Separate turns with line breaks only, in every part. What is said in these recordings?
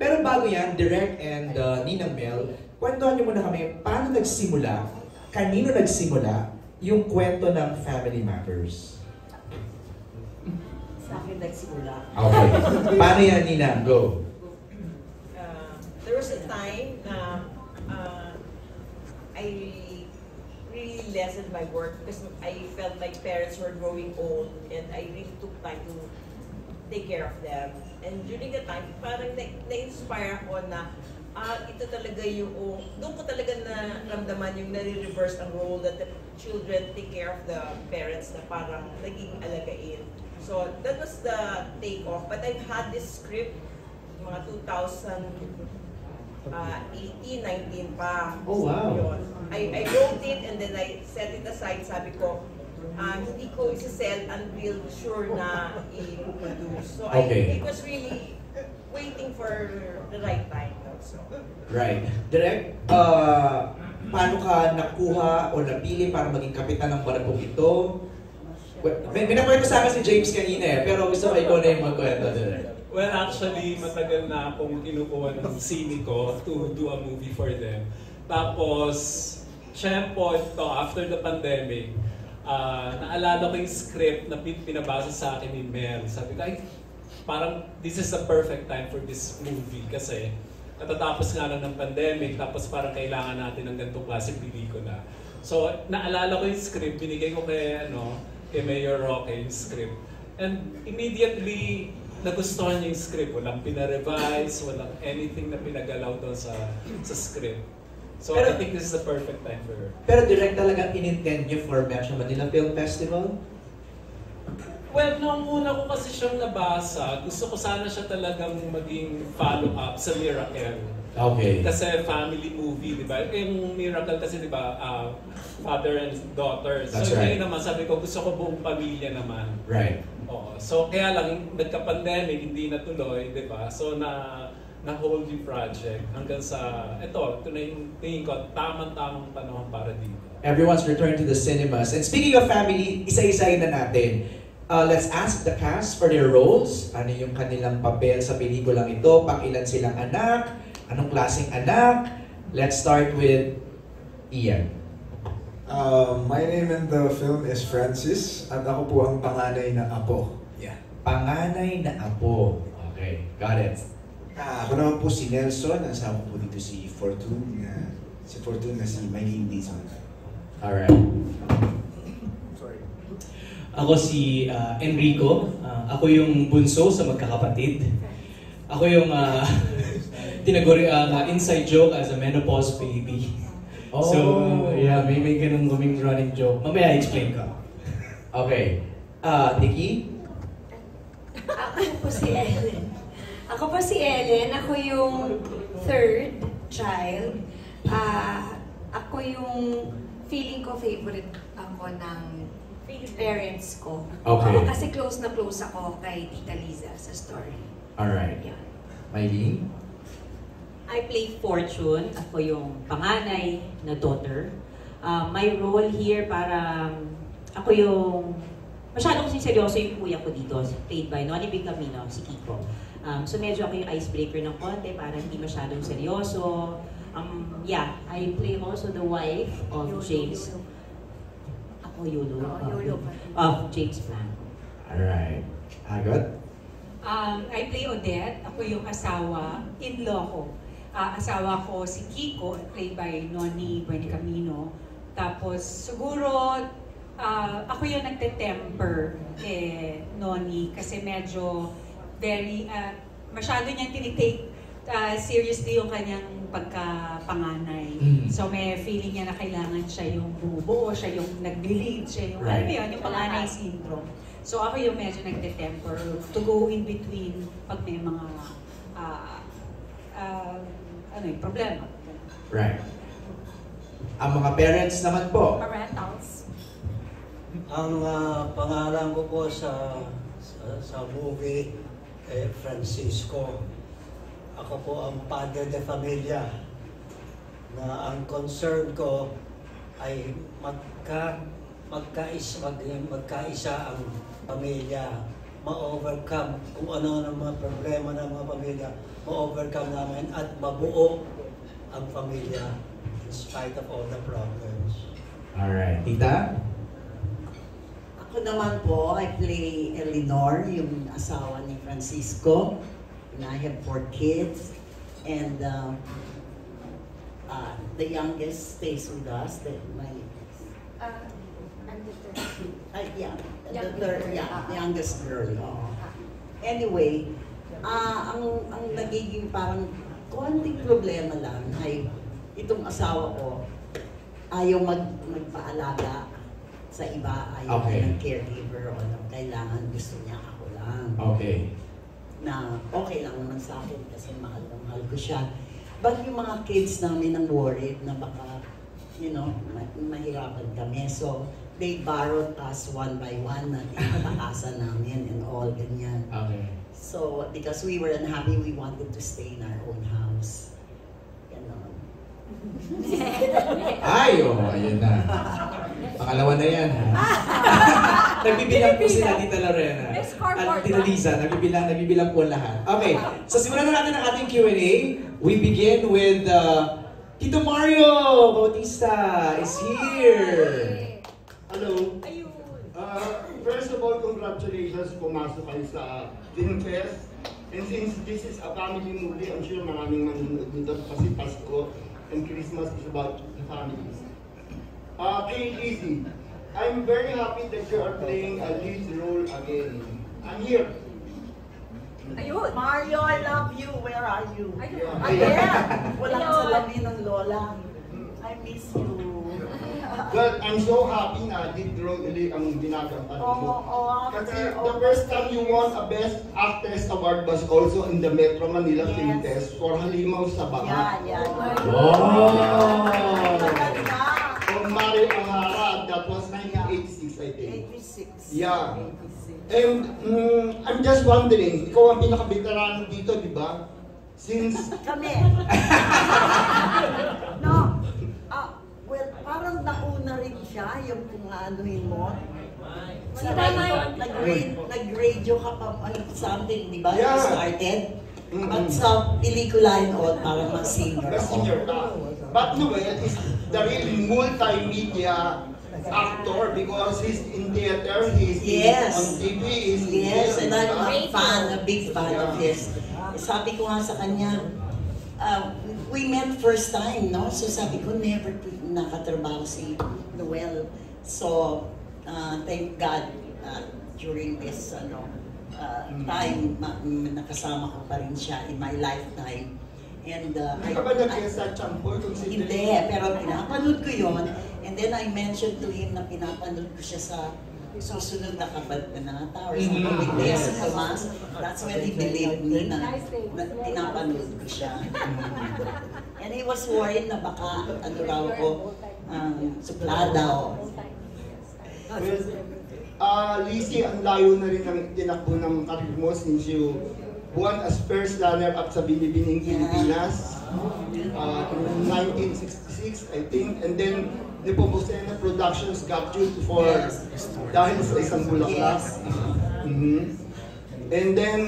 Pero bago yan, Direct and uh, Ninang Mel, kwentuhan niyo muna kami, paano nagsimula, kanino nagsimula yung kwento ng Family Matters?
Sa akin nagsimula.
Okay. paano yan, Ninang? Go.
Uh, there was a time na uh, I really lessened my work because I felt my parents were growing old and I really took time to take care of them. And during the time, parang na- na-inspire ako na ah, ito talaga yung, doon ko talaga na ramdaman yung nare-reverse ang role that the children take care of the parents na parang naging alagain. So that was the take off. But I've had this script mga 2018, 19 pa.
Oh, wow.
Yun. I, I wrote it and then I set it aside. Sabi ko, ah, hindi ko isa-sell until sure na i-produce. So
Okay.
I, it was really waiting for the right time also.
Right. Direct, uh, paano ka nakuha o napili para maging kapitan ng barkong ito? Well, May pinakwento sa akin si James kanina eh, pero gusto ko ikaw na yung magkwento, Direct.
Well, actually, matagal na akong kinukuha ng sini ko to do a movie for them. Tapos, siya yung point to, after the pandemic, ah, naalala ko yung script na pin- pinabasa sa akin ni Mel. Sabi ko, parang this is the perfect time for this movie kasi katatapos nga lang ng pandemic, tapos parang kailangan natin ng ganitong klaseng pelikula. So, naalala ko yung script, binigay ko kay, ano, kay Mayor Roque yung script. And immediately, nagustuhan niya yung script. Walang pina-revise, walang anything na pinagalaw doon sa sa script. So
Pero-
I think this is the perfect time for her.
Pero direct talaga in-intend niyo for Metro Manila Film Festival?
Well, nung una ko kasi siyang nabasa, gusto ko sana siya talagang maging follow-up sa Miracle.
Okay.
Kasi family movie, di ba? Yung Miracle kasi, di ba, ah, father and daughter. So
That's right.
ngayon naman, sabi ko, gusto ko buong pamilya naman.
Right.
Oo. So kaya lang, nagka-pandemic, hindi natuloy, di ba? So na na-hold yung project hanggang sa, eto, ito na yung tingin ko, tamang-tamang panahon para dito.
Everyone's returned to the cinemas. And speaking of family, isa-isahin na natin. Uh, let's ask the cast for their roles. Ano yung kanilang papel sa pelikulang ito? Pang-ilan silang anak? Anong klaseng anak? Let's start with Ian.
Uh, my name in the film is Francis at ako po ang panganay na apo. Yeah.
Panganay na apo. Okay, got it.
Ah, ako naman po si Nelson, nasama po dito si Fortune, na si Fortune na si Mylene Dizon.
Alright.
Sorry.
Ako si ah, Enrico. Ah, ako yung bunso sa magkakapatid. Ako yung uh, tinaguri ang ah, inside joke as a menopause baby.
Oh.
So, yeah, may, may ganun kaming running joke. Mamaya explain ko.
Okay. Uh, Nikki?
Ako po si Ellen. Ako po si Ellen. Ako yung third child. Ah, ako yung feeling ko favorite ako ng parents ko.
Okay.
Oo, kasi close na close ako kay Tita Liza sa story.
Alright.
Yeah.
Mylene?
I play Fortune. Ako yung panganay na daughter. Uh, my role here para ako yung masyado kasing seryoso yung kuya ko dito, played by Noni Bigcamino, si Kiko. Um, so medyo ako yung icebreaker ng konti para hindi masyadong seryoso. Um, yeah, I play also the wife of
Yolo,
James.
Yolo.
Ako Yolo.
Oo, Yolo.
Of James Blanco.
Alright. Agot?
Um, I play Odette. Ako yung asawa, in-law ko. Ah, asawa ko si Kiko, played by Noni Buenicamino. Tapos siguro ah, ako yung nagte-temper kay Noni kasi medyo very, ah, masyado niyang tinitake ah, seriously yung kanyang pagkapanganay.
Mm.
So may feeling niya na kailangan siya yung bumubuo, siya yung nag-lead, siya yung,
Right.
alam mo yun, yung panganay syndrome. So ako yung medyo nagte-temper to go in between pag may mga ah, ah, ano yung problema.
Right. Ang mga parents naman po.
Parentals.
Ang ah, pangalan ko po sa, sa, sa movie, eh, Francisco. Ako po ang padre de familia na ang concern ko ay magka, magkais, mag, magkaisa ang pamilya ma-overcome kung ano ang mga problema ng mga pamilya, ma-overcome namin at mabuo ang pamilya in spite of all the problems.
Alright. Tita?
Ako naman po, I play Eleanor, yung asawa ni Francisco. And I have four kids. And uh, uh, the youngest stays with us. The, my,
Ah, under the-
uh, yeah, the third, yeah, the youngest girl. oo. Anyway, ah ang, ang nagiging parang konting problema lang ay itong asawa ko ayaw mag, magpaalaga sa iba, ayaw
Okay.
ng caregiver o ano, kailangan gusto niya ako lang.
Okay.
Na okay lang naman sa akin kasi mahal na mahal ko siya. But yung mga kids namin ang worried na baka, you know, ma- mahirapan kami. So, they borrowed us one by one na tinatakasan namin and all ganyan.
Okay.
So, because we were unhappy, we wanted to stay in our own house. Ganon.
Ay, oh, ayun na. Pangalawa na yan, nagbibilang po sila, Tita Lorena. At Tita Lisa, nagbibilang, nagbibilang po lahat. Okay, so simulan na natin ang ating Q&A. We begin with uh, Tito Mario Bautista is here.
Hello. Uh, first of all, congratulations pumasok kayo sa Film Fest. And since this is a family movie, I'm sure maraming manonood dito kasi Pasko and Christmas is about the families. Kay Lizzie, I'm very happy that you are playing a lead role again. I'm here.
Ayun.
Mario, I love you. Where are you?
Ayun.
Ayan. Walang
Ayun.
salamin ng lola. I miss you.
Well, I'm so happy na lead role ulit ang ginagampanan
Oo,
mo. Kasi the first time you won a Best Actress Award was also in the Metro Manila Film
Yes.
Fest for Halimaw sa Banga.
Yeah, yeah.
Wow!
From Mario Angara, that was 1986, I think.
86.
Yeah.
86.
And mm, I'm just wondering, ikaw ang pinaka-veterano dito, di ba? Since
Kami. no. Ah, well, parang nauna rin siya, yung kung anuhin mo.
Si Mama, nag-radio, nag-radio ka pa, ano, something, di ba?
Yeah.
You started.
Mm-mm.
But sa pelikula and all, parang mas
Best
ako.
senior ka. But Noel is the real multimedia actor because he's in theater, he's
Yes.
on TV, he's in
Yes, and I'm a fan, a big fan of
Yeah.
his. Sabi ko nga sa kanya, uh, we met first time, no? So sabi ko, never nakatrabaho si Noel. So, uh, thank God, uh, during this ano, uh, time, ma- m- nakasama ko pa rin siya in my lifetime. And uh,
Hindi ka ba nag-guest sa considering?
hindi, pero pinapanood ko yon And then I mentioned to him na pinapanood ko siya sa susunod na kabanata or something
Mhm.
with Yes.
Yes.
Tomas. That's when he believed me na, na pinapanood ko siya. And he was worried na baka ano raw ko, um, suplada o
Well, uh, Lizzie, ang layo na rin ang tinakbo ng karir mo since you won as first runner-up sa Binibining Pilipinas uh, in 1966, I think. And then, Nepomuceno Productions got you for dahil sa isang bulaklak.
Yes.
Mhm. And then,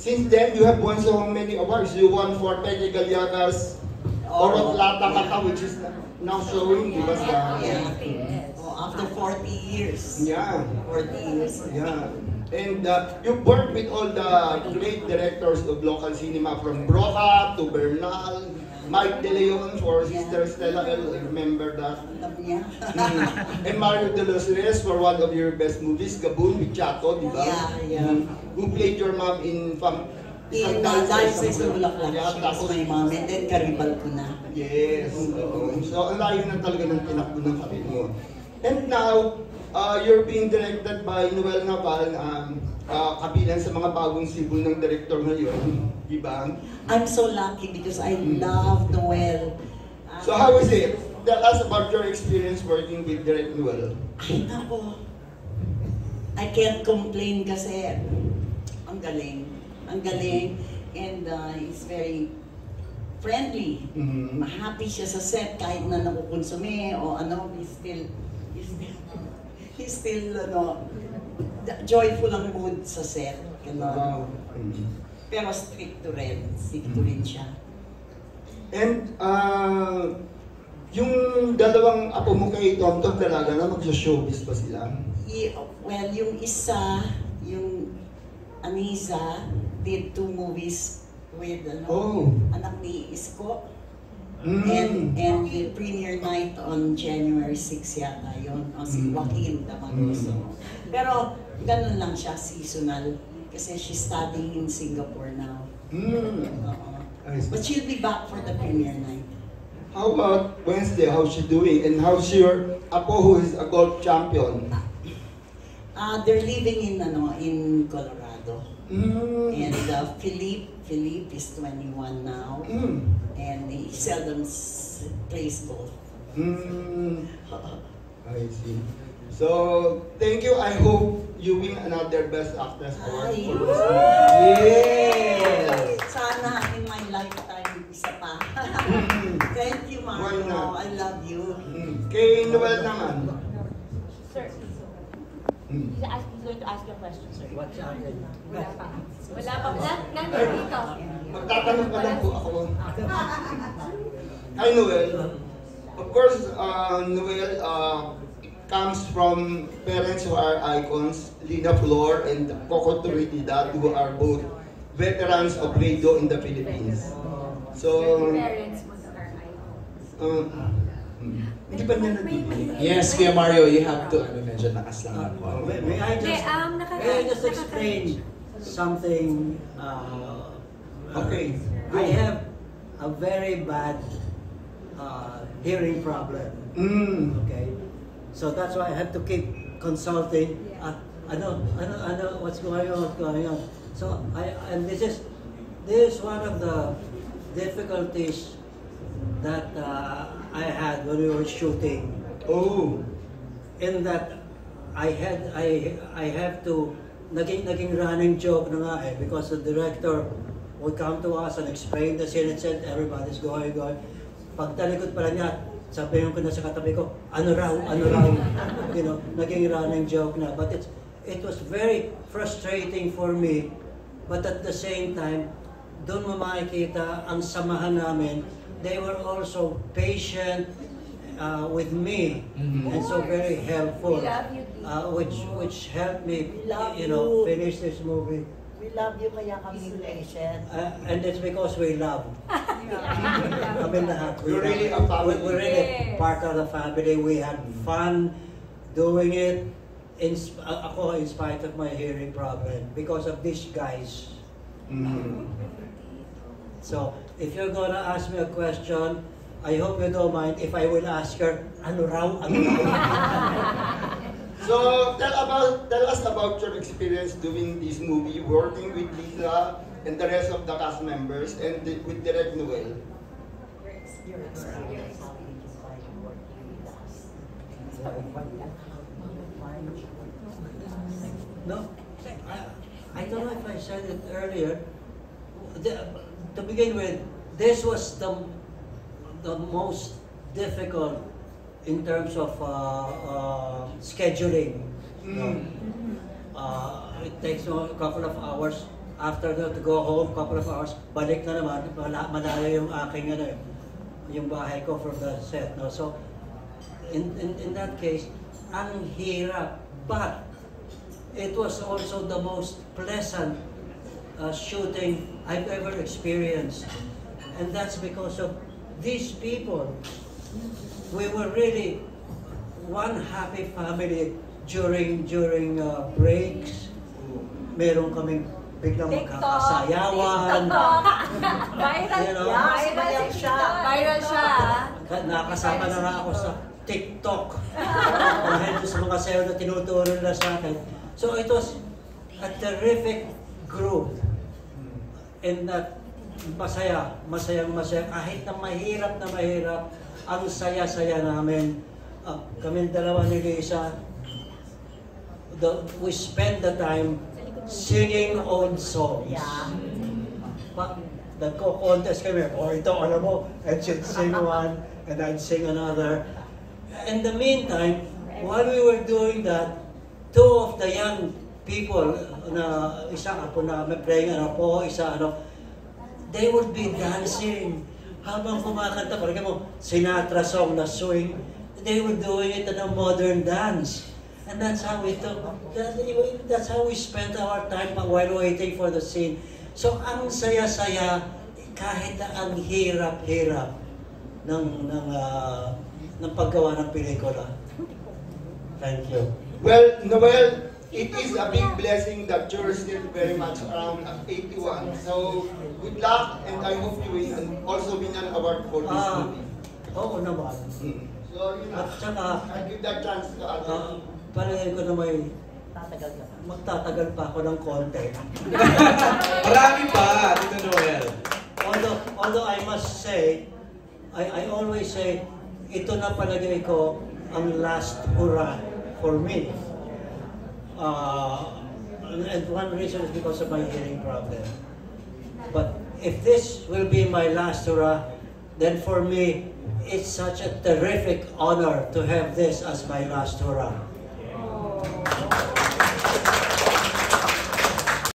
since then, you have won so many awards. You won for Peggy Galiaga's Orot Lata Kata, which is now showing, di ba, sa...
Yeah. Oh, after 40 years.
Yeah.
40 years.
Yeah. And uh, you worked with all the great directors of local cinema from Broca to Bernal, Mike De Leon for Sister Stella. I remember that. Mm. and Mario De Los Reyes for one of your best movies, Gabon with Chato, di ba?
Yeah, yeah.
Mm. Who played your mom in Fam...
In
Isang
sa Bulaklak,
Yeah,
she was my mom. And then karibal ko na.
Yes. oo. So, ang layo na talaga ng tinakbo ng karir mo. And now, uh, you're being directed by Noel Naval, um, uh, kabilang sa mga bagong sibol ng director ngayon. Di ba?
I'm so lucky because I love Noel. Uh,
So, how is it? Tell us about your experience working with Direct Noel.
Ay, nako. I can't complain kasi ang galing. Ang galing. And uh, he's very friendly.
Mhm.
Happy siya sa set kahit na nakukonsume o ano, he's still, he's still, still, ano, joyful ang mood sa set.
Mm.
Pero stricto rin. Stricto rin siya.
And uh, yung dalawang apo mo kay Tonton talaga na magsa-showbiz pa sila.
Y- well, yung isa, yung Anisa, did two movies with ano,
Oh.
anak ni Isko.
Mm.
And, and the premiere night on January 6 yata yun. O si
Mm.
Joaquin Damagoso. Pero ganun lang siya, seasonal. Kasi she's studying in Singapore now.
Mm. See.
But she'll be back for the premiere night.
How about Wednesday? How's she doing? And how's your apo who is a golf champion?
Uh, they're living in ano in Colorado.
Mm.
And uh, Philippe, Philippe is 21 now.
Mm.
And he seldom plays golf.
Mm. I see. So, thank you. I hope you win another Best Actress Award.
Ay.
for this movie. Yes!
Sana in my lifetime, isa pa. Thank you, Marco. I love you.
Mm. Kay Noel naman.
Sir,
Mm.
He's, ask, he's going to ask you a question, sir.
What's happening?
Wala pa. Wala pa. Nan- Nandun dito.
Magtatanong pa lang po ako. Hi, Noel. Of course, uh, Noel uh, comes from parents who are icons, Lina Flor and Coco Trinidad, who are both veterans of radio in the Philippines. So,
Parents mo are
uh, hindi ba niya?
Yes, Kuya Mario, you have to, ano, medyo nakas lang ako.
May, may I
Hindi,
just,
um, nakaka-
may I just explain something? Uh,
Okay.
I have a very bad uh, hearing problem.
Mm.
Okay, so that's why I have to keep consulting. Uh, I know, I know, I know what's going on, what's going on. So I, and this is, this is one of the difficulties that uh, I had when we were shooting.
Oh.
In that I had, I, I have to, naging, naging running joke na nga eh, because the director would come to us and explain the scene and said, everybody's going, going. Pag talikod pala niya, sabihin ko na sa katabi ko, ano raw, ano raw, you know, naging running joke na. But it's, it was very frustrating for me, but at the same time, doon mo makikita ang samahan namin. They were also patient uh, with me
Mhm.
and so very helpful,
We love you,
uh, which which helped me, you know,
you.
finish this movie.
We love you, kaya kami patient.
Uh, and it's because we love. Kami lahat. we
You're really a family.
We- We're really
Yes.
part of the family. We had fun doing it. In, sp- uh, ako, in spite of my hearing problem, because of these guys.
Mm.
So, if you're gonna ask me a question, I hope you don't mind if I will ask her, ano raw, ano raw?
So, tell about tell us about your experience doing this movie, working with Lisa and the rest of the cast members, and the, with Direct Noel.
No, I, I don't know if I said it earlier. The, to begin with, this was the, the most difficult in terms of uh, uh, scheduling.
Mm.
Uh, it takes a couple of hours after that to go home, couple of hours, balik na naman, mala- malayo yung aking ano, yung bahay ko from the set. No? So, in, in, in that case, ang hirap. But, it was also the most pleasant uh, shooting I've ever experienced. And that's because of these people. We were really one happy family during during uh, breaks. Meron kaming biglang magkakasayawan.
Viral.
You know?
Yeah, viral siya. Viral siya.
Ka- Nakasama na nga ako sa TikTok. Dahil sa mga sayo na tinuturo nila sa akin. So it was a terrific group. And that masaya, masayang masaya. Kahit na mahirap na mahirap, ang saya-saya namin. Uh, kami dalawa ni Lisa, the, we spend the time singing old songs.
Yeah.
Pa, nagko-contest kami, o ito, alam mo, and she'd sing one, and I'd sing another. In the meantime, while we were doing that, two of the young people na isang apo na may playing ano po, isa ano, they would be dancing habang kumakanta. Parang mo, Sinatra song na swing, they were doing it in a modern dance. And that's how we took, that- that's how we spent our time while waiting for the scene. So ang saya-saya, kahit na ang hirap-hirap ng, ng, ah, ng paggawa ng pelikula. Thank you.
Well, Noel, it is a big blessing that you're still very much around at 81. So, good luck and I hope you win also win an award for this
Ah,
movie.
oo naman.
So, yun.
At saka,
I give that chance to Ate.
ah, palagay ko na may magtatagal pa ako ng konti.
Marami pa, Tito Noel.
although, although I must say, I, I always say, ito na palagay ko ang last hurrah for me. Uh, and one reason is because of my hearing problem. But if this will be my last hurrah, then for me, it's such a terrific honor to have this as my last hurrah.